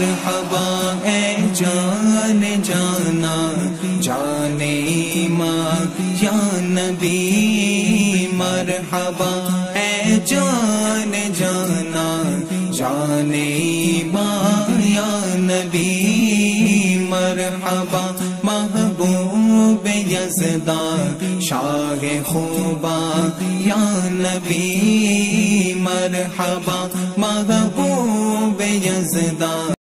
मरहबा ए जान जाना। जाने माँ, या नबी, मरहबा ए जान जाना। जाने माँ, या नबी, मरहबा, महबूब यजदा। शाह खूबा, या नबी, मरहबा, महबूब यजदा।